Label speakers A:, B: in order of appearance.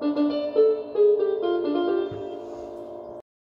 A: Música